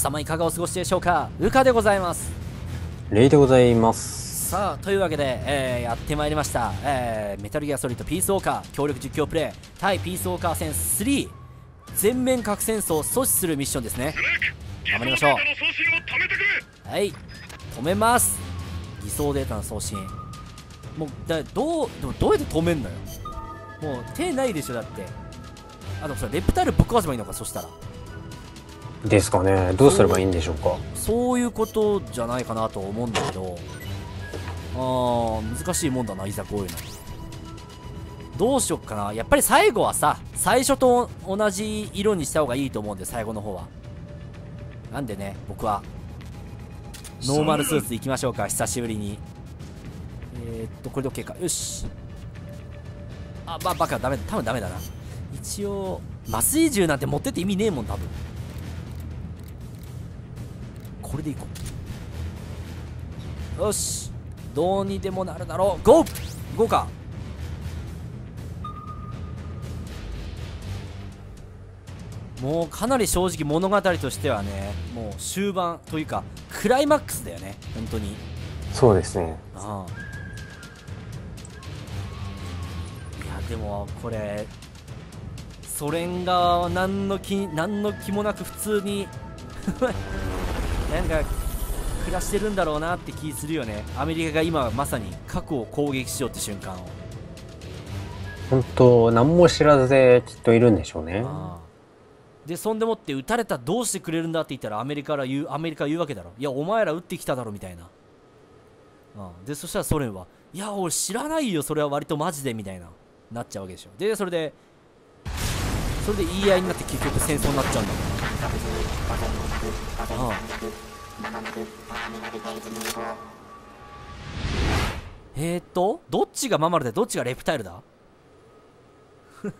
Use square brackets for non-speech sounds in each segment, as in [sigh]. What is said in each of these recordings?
様いかがお過ごしでしょうか？うかでございます。レイでございます。さあというわけで、えー、やってまいりました、えー、メタルギアソリッドピースウォーカー協力実況プレイ対ピースウォーカー戦3全面核戦争を阻止するミッションですね。頑張りましょう。はい止めます。偽装データの送信。もうだどうでもどうやって止めんのよ。もう手ないでしょだって。あとそれレプタイルぶっ壊せばいいのかそしたらですかね。どうすればいいんでしょうか。そういうことじゃないかなと思うんだけどあー難しいもんだないざこういうの。どうしよっかな。やっぱり最後はさ最初と同じ色にした方がいいと思うんで最後の方は。なんでね僕はノーマルスーツ行きましょうか久しぶりに。えー、っとこれで OK か。よし。あばバカダメだ。多分ダメだな。一応麻酔銃なんて持ってって意味ねえもん多分これでいこう。よし。どうにでもなるだろう。ゴー！行こうか。もうかなり正直物語としてはねもう終盤というかクライマックスだよね。本当に。そうですね。ああ。いやでもこれソ連側は何の気何の気もなく普通に [laughs] なんか暮らしてるんだろうなって気するよね。アメリカが今まさに核を攻撃しようって瞬間を。本当何も知らずできっといるんでしょうね。でそんでもって撃たれたらどうしてくれるんだって言ったらアメリカから言うアメリカは言うわけだろ。いやお前ら撃ってきただろみたいな。でそしたらソ連はいや俺知らないよそれは割とマジでみたいななっちゃうわけでしょ。でそれでそれで言い合いになって結局戦争になっちゃうんだもんああえー、っとどっちがママルでどっちがレプタイルだ？[laughs]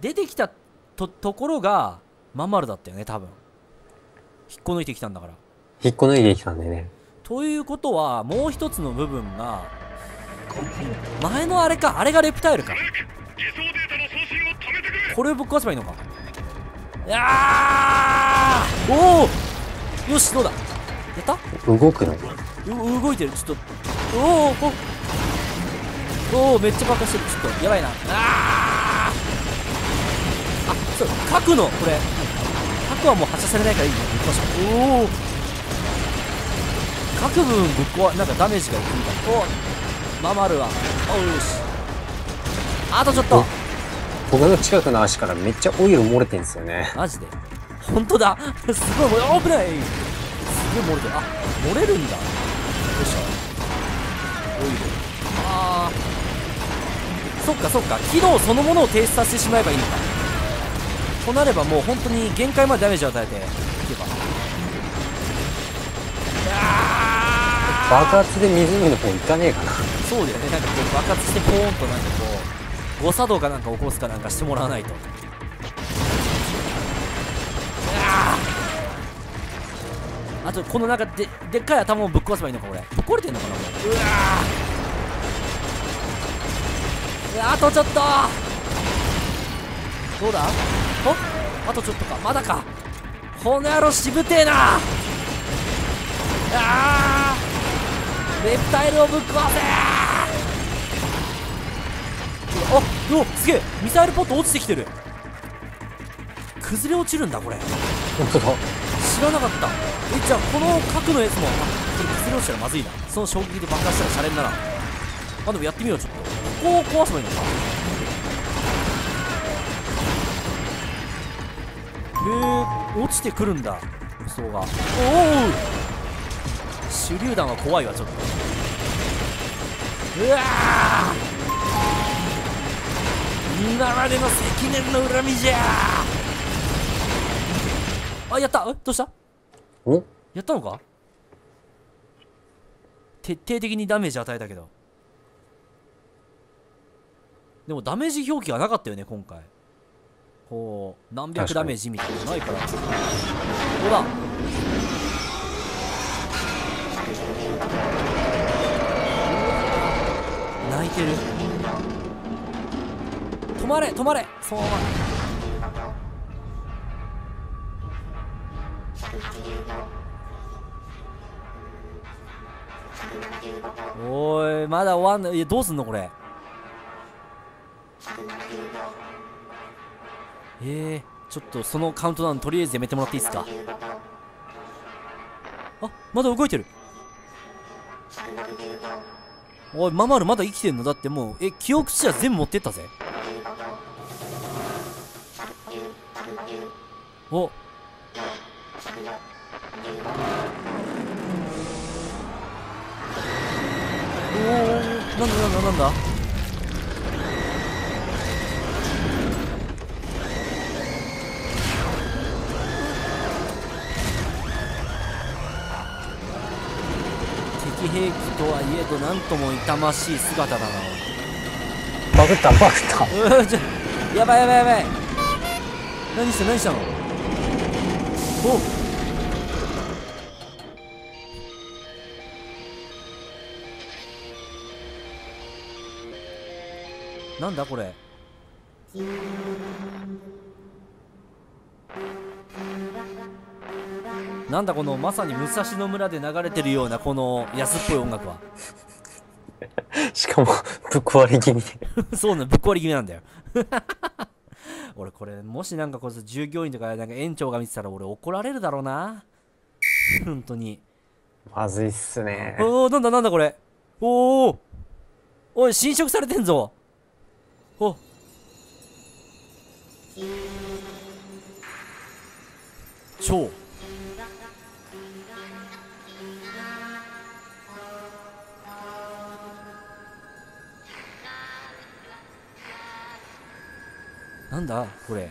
出てきたとところがママルだったよね多分。引っこ抜いてきたんだから。引っこ抜いてきたんでね。ということはもう一つの部分が前のあれかあれがレプタイルか。これをぶっ壊せばいいのかいやー。おおよしどうだ？やった？動くの？う動いてる。ちょっと。おーおおおーめっちゃ爆破してる。ちょっとやばいな。あー。あそう核の？これ。核はもう発射されないからいい。ねぶっ壊したおお各部分ぶっ壊なんかダメージがいくみたいおママルはおよし。あとちょっと僕の近くの足からめっちゃオイル漏れてんですよね。マジで？本当だ？すごいもう危ない！すげえ漏れてる。あ漏れるんだ。よいしょ。オイル。あー。そっかそっか。機能そのものを停止させてしまえばいいのか。となればもう本当に限界までダメージを与えていけば。爆発で湖の方行かねえかな。そうだよね。なんかこう爆発してポーンとなんかこう誤作動かなんか起こすかなんかしてもらわないと。あとこのなんかででっかい頭をぶっ壊せばいいのかこれぶっ壊れてんのかなこれ。うわあとちょっと。どうだ？おあとちょっとか。まだか。この野郎しぶてえな。あー。レプタイルをぶっ壊せ。あおすげえ。ミサイルポット落ちてきてる。崩れ落ちるんだこれ。本当だ。知らなかった。えじゃあこの核のやつもあこれ崩れ落ちたらまずいな。その衝撃で爆発したらシャレにならん。あでもやってみようちょっと。ここを壊せばいいのか。へえ落ちてくるんだ。武装がおお手榴弾は怖いわちょっと。うわー今までの積年の恨みじゃ。あやった。えどうした？お？やったのか？徹底的にダメージ与えたけど。でもダメージ表記がなかったよね今回。こう何百ダメージみたいなのないから。どうだ泣いてる止まれ止まれ。そのままおいまだ終わんないいやどうすんのこれ？えー、ちょっとそのカウントダウンとりあえずやめてもらっていいですか？あまだ動いてる。おいママルまだ生きてんの？だってもうえ記憶値は全部持ってったぜ。お。おおなんだなんだなんだ。敵兵器とはいえどなんとも痛ましい姿だな。バグったバグった。やばいやばいやばい。何した何したの？おなんだこれ？なんだこのまさに武蔵野村で流れてるようなこの安っぽい音楽は？しかもぶっ壊れ気味で。[laughs] そうねぶっ壊れ気味なんだよ [laughs] 俺これもしなんかこれ従業員とかなんか園長が見てたら俺怒られるだろうな。本当に。まずいっすね。おおなんだなんだこれ。おおおい侵食されてんぞ。お。超なんだこれ。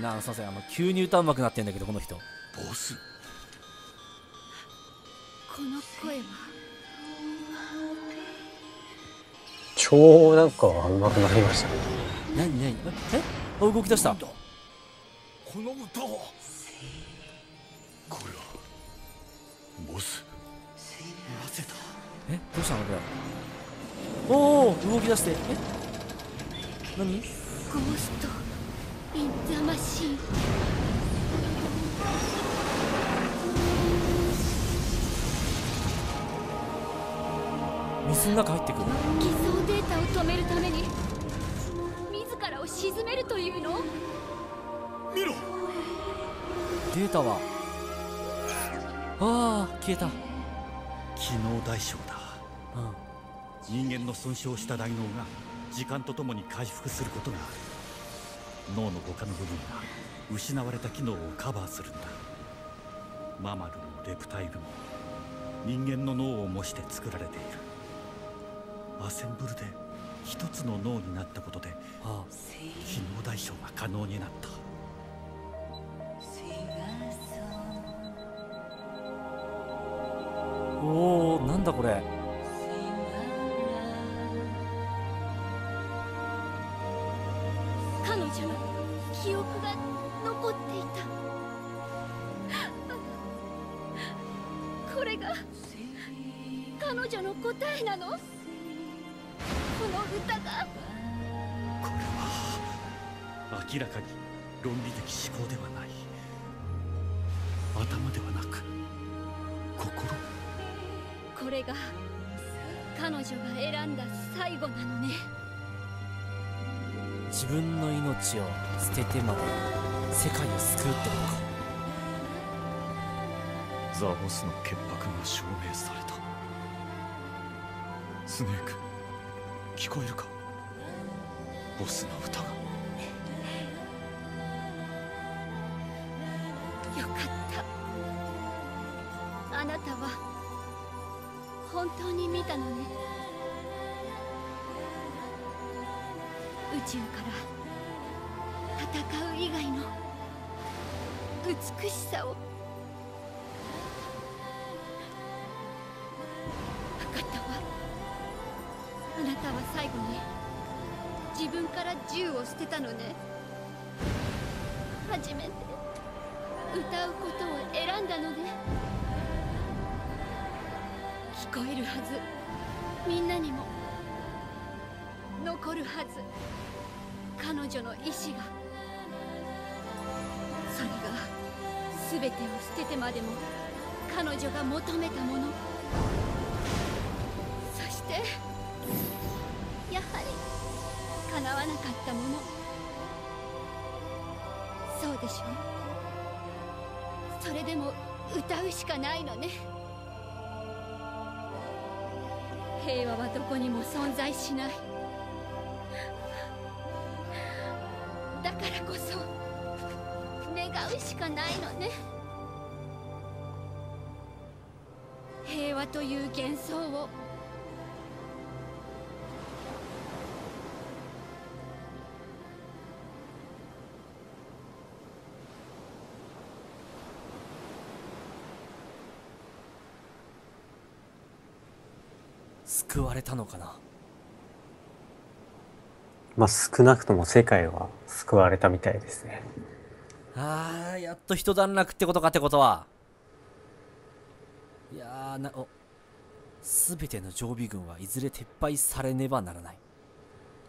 なあすいませんあの急に歌うまくなってんだけどこの人。ボス。この声は超なんか上手くなりましたね。何何？え？えあ動き出した。この歌はどうしたのこれ？おお動き出して。え？何？ゴースト・イン・ザ・マシン水の中入ってくる。偽装データを止めるために自らを沈めるというの？見ろ。データは？ああ消えた。機能代償だ。うん人間の損傷した大脳が時間とともに回復することがある。脳の他の部分が失われた機能をカバーするんだ。ママルもレプタイルも人間の脳を模して作られている。アセンブルで一つの脳になったことであ機能代償が可能になった。おおなんだこれ女の答えなの？この歌がこれは明らかに論理的思考ではない。頭ではなく心。これが彼女が選んだ最後なのね。自分の命を捨ててまで世界を救うってことか。ザボスの潔白が証明されたスネーク。聞こえるか？ボスの歌が。よかった。あなたは本当に見たのね。宇宙から戦う以外の美しさを。後に自分から銃を捨てたのね。初めて。歌うことを選んだのね。きっこえるはず。みんなにも。残るはず。彼女の意志が。それが全てを捨ててまでも彼女が求めたもの。でしょ？それでも歌うしかないのね。平和はどこにも存在しない。だからこそ願うしかないのね。平和という幻想を救われたのかな？まあ少なくとも世界は救われたみたいですね。あーやっと一段落ってことかってことは。いやーなお。全ての常備軍はいずれ撤廃されねばならない。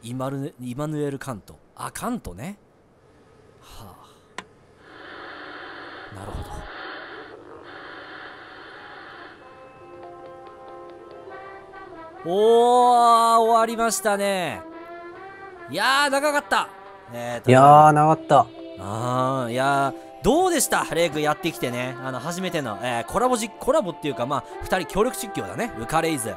イマルネイマヌエル・カント。あカントね。はあ。なるほどおー終わりましたねいやー長かったえーといやー、長かった。ああ、いやーどうでした？レイ君やってきてね。あの、初めての、えーコラボじ、コラボっていうか、まあ、二人協力実況だね。ウカレイズ。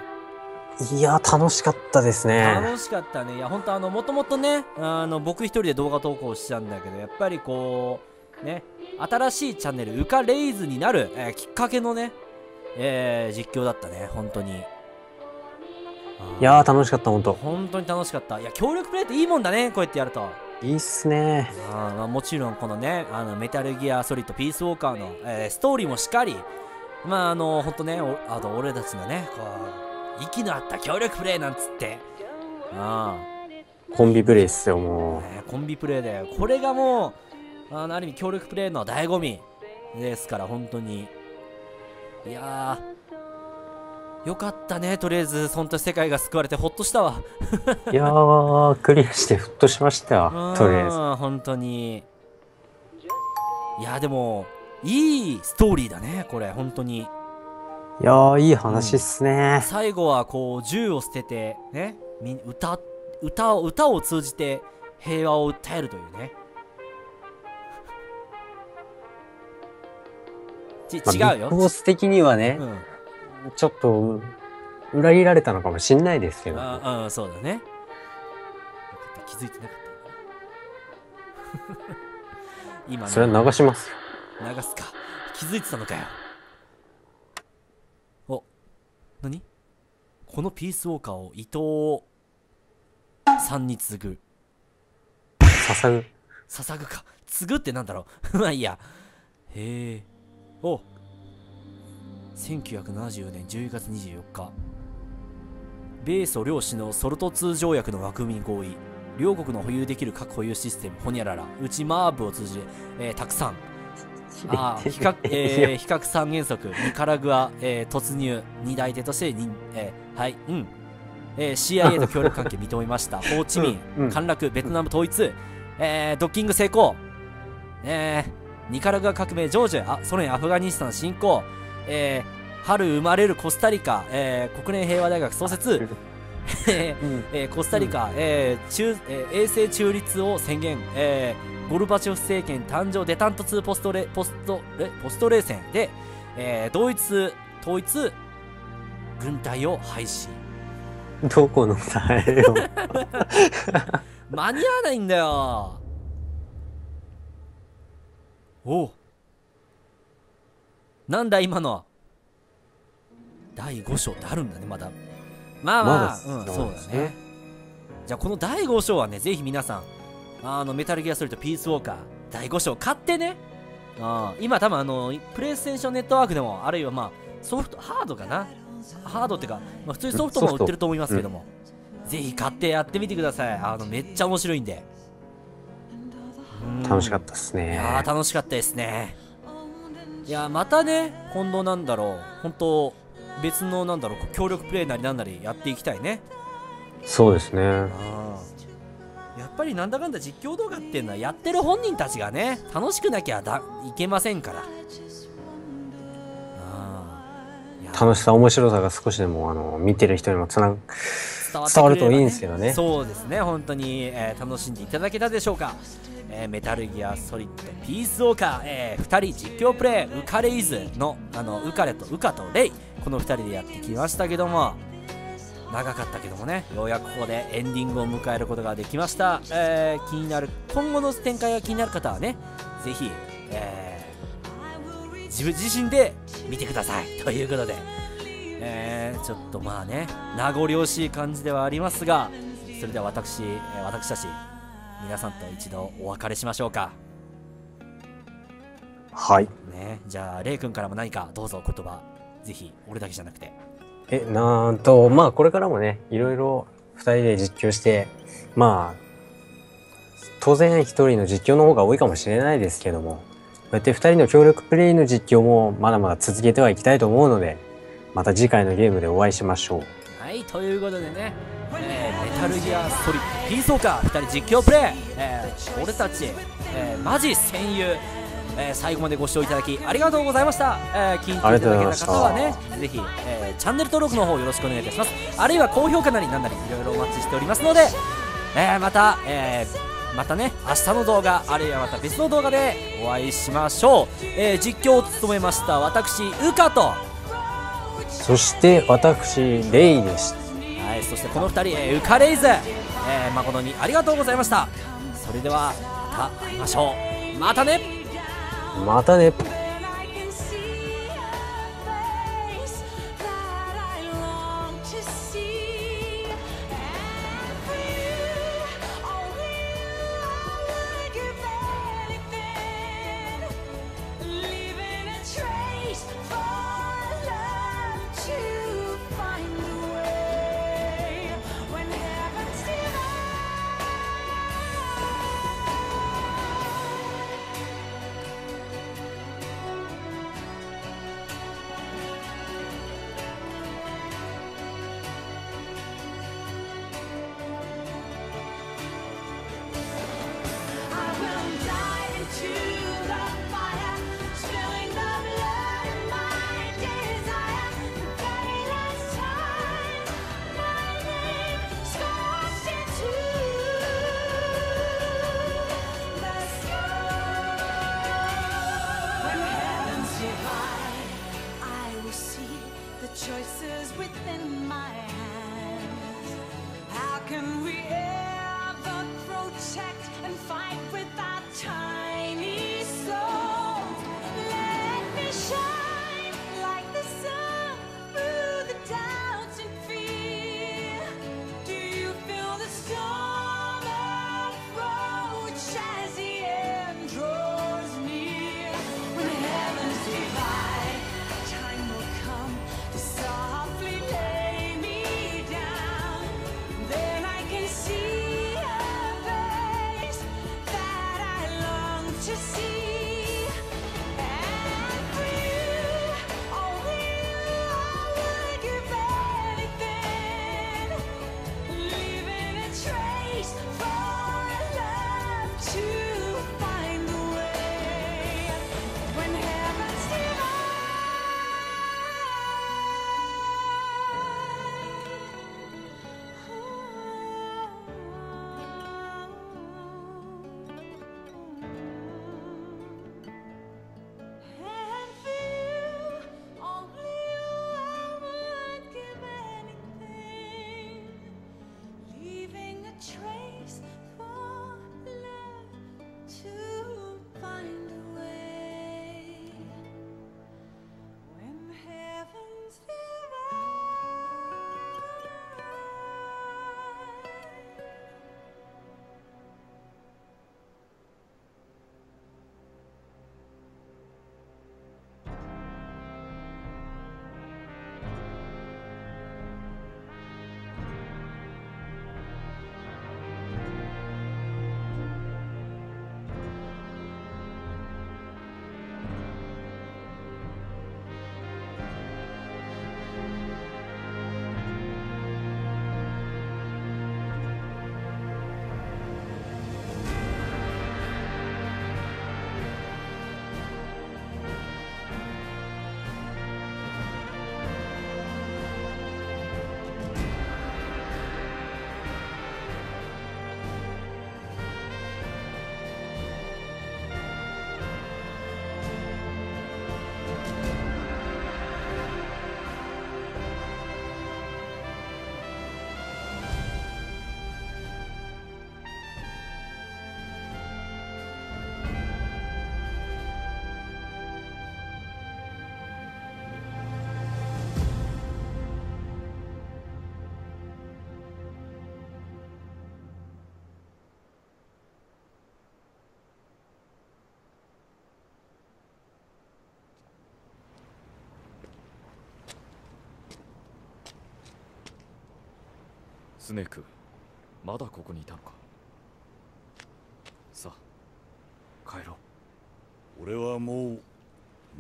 いやー、楽しかったですね。楽しかったね。いや、ほんとあの、もともとね、あの、僕一人で動画投稿しちゃうんだけど、やっぱりこう、ね、新しいチャンネル、ウカレイズになる、えーきっかけのね、えー実況だったね。本当に。いやー、楽しかった、ほんと。本当に楽しかった。いや、協力プレイっていいもんだね。こうやってやると。いいっすね。あーまあもちろんこのねあのメタルギアソリッドピースウォーカーの、えーストーリーもしっかりまああのほんとねおあと俺たちのねこう息の合った協力プレイなんつってあコンビプレイっすよ、もあ、ねコンビプレイでこれがもうあのある意味協力プレイの醍醐味ですから本当にいやーよかったねとりあえず本当に世界が救われてほっとしたわう。[laughs] いやー、クリアしてふっとしましたよ、とりあえず。うん本当にいやでもいいストーリーだねこれ本当にいやー、いい話っすね。最後はこう銃を捨ててねみ歌歌を歌を通じて平和を訴えるというねちまあ違うよ、ビッグボス的にはねう、んちょっと、裏切られたのかもしんないですけど。ああそうだね。よかった気づいてなかった [laughs] 今ねそれは流します。よ。流すか。気づいてたのかよ。お何？このピースウォーカーを伊藤さんに継ぐ。捧ぐ。捧ぐか。継ぐってなんだろう。[laughs] まあいいや。へえお1974年11月24日。米ソ両氏のソルト2条約の枠組みに合意。両国の保有できる核保有システムホニャララ。うちマーブを通じて、えーたくさん。[laughs] あー比較、えー比較三原則。ニカラグア、えー突入。二大手としてに、えーはいうん、えー CIA と協力関係認めました。[laughs] ホーチミン、うんうん。陥落。ベトナム統一、えードッキング成功、えーニカラグア革命成就。あソ連アフガニスタン侵攻、えー春生まれるコスタリカ、えー国連平和大学創設、え [laughs] えーコスタリカ、えー中えー衛星中立を宣言、えーゴルバチョフ政権誕生デタント2ポストレポストレポスト冷戦で、えー同一統一軍隊を廃止。どこのだよ。[laughs] 間に合わないんだよ。おうなんだ今の第5章ってあるんだねまだ。まあまあ、まだうん、そそううだね。ねじゃあこの第5章はねぜひ皆さんあのメタルギアソリッドピースウォーカー第5章買ってね。あー今多分あのプレイステーションネットワークでもあるいはまあソフトハードかな？ハードっていうか、まあ、普通にソフトも売ってると思いますけども、ぜひ買ってやってみてください。あのめっちゃ面白いんで。楽しかっったですたいね。やー楽しかったですねいやーまたね今度なんだろう。本当別のなんだろう協力プレイなりなんなりやっていきたいね。そうですね。やっぱりなんだかんだ実況動画っていうのはやってる本人たちがね楽しくなきゃだいけませんから。楽しさ、面白さが少しでも、あの、見てる人にもつな、伝わるといいんですけどね。そうですね本当に、えー楽しんでいただけたでしょうか、えーメタルギアソリッドピースウォーカー、え2人実況プレイウカレイズのあのウカレとウカとレイこの2人でやってきましたけども長かったけどもねようやくここでエンディングを迎えることができました、えー気になる今後の展開が気になる方はねぜひ、えー自分自身で見てください。ということでえーちょっとまあね名残惜しい感じではありますがそれでは私、私たち皆さんと一度お別れしましょうか。はい。ね。じゃあレイ君からも何かどうぞ言葉ぜひ俺だけじゃなくて。え、なんと、まあ、これからもね、いろいろ二人で実況して、まあ、当然一人の実況の方が多いかもしれないですけども、こうやって二人の協力プレイの実況もまだまだ続けてはいきたいと思うので、また次回のゲームでお会いしましょう。はいということでね、えーメタルギアソリッドピースオーカー2人実況プレイ、えー俺たち、えーマジ戦友、えー最後までご視聴いただきありがとうございました、えー聞いていただけた方はねぜひ、えーチャンネル登録の方よろしくお願いいたします。あるいは高評価なりなんなりいろいろお待ちしておりますので、えーまた、えーまたね明日の動画あるいはまた別の動画でお会いしましょう、えー実況を務めました私ウカと。そして私、レイでした。はい、そしてこの2人、えーウカレイズ、えー誠にありがとうございました。それではまた会いましょう。またね。またね。スネークまだここにいたのか。さあ帰ろう。俺はもう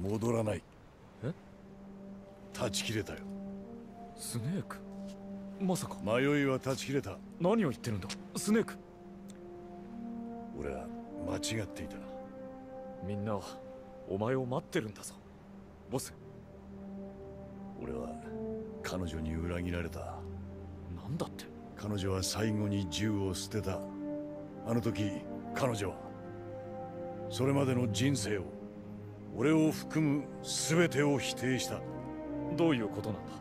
戻らない。え？断ち切れたよ。スネークまさか。迷いは断ち切れた。何を言ってるんだ？スネーク俺は間違っていた。みんなはお前を待ってるんだぞ。ボス。俺は彼女に裏切られた。なんだって？彼女は最後に銃を捨てた。あの時彼女はそれまでの人生を俺を含む全てを否定した。どういうことなんだ？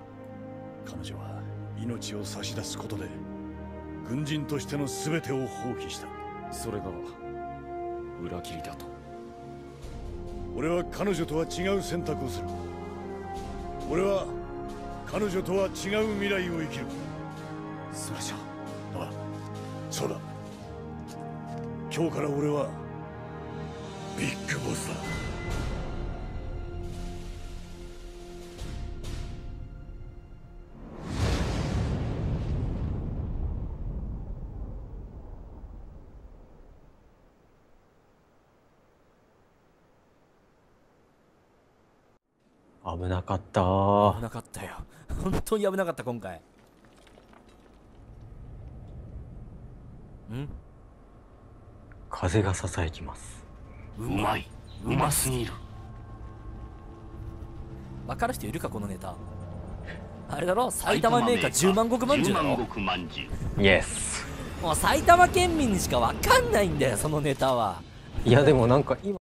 彼女は命を差し出すことで軍人としての全てを放棄した。それが裏切りだと？俺は彼女とは違う選択をする。俺は彼女とは違う未来を生きるそれじゃああそうだ。今日から俺はビッグボスだ。危なかった危なかったよ。本当に危なかった今回ん。風がささやきます。うまい。うますぎる。分かる人いるかこのネタ。あれだろ？埼玉メーカー10万石まんじゅうだろ？10万石まんイエスもう埼玉県民にしか分かんないんだよそのネタは。いやでもなんか今